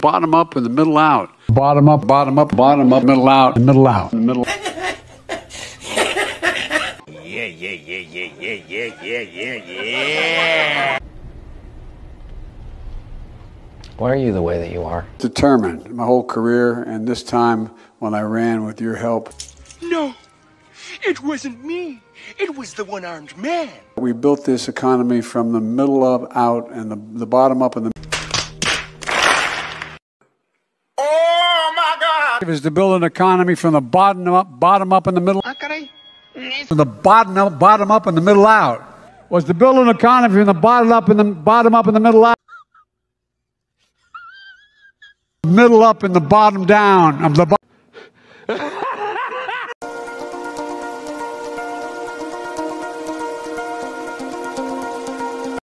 Bottom up and the middle out. Bottom up, bottom up, bottom up, middle out, middle out, middle. Yeah, yeah, yeah, yeah, yeah, yeah, yeah, yeah, yeah. Why are you the way that you are? Determined my whole career, and this time when I ran with your help, No, it wasn't me. It was the one armed man. we built this economy from the middle up out and the, the bottom up and the. Was to build an economy from the bottom up, bottom up, and the middle. From the bottom up, bottom up, and the middle out. Was to build an economy from the bottom up in the bottom up and the middle out. Middle up and the bottom down of the. Bo-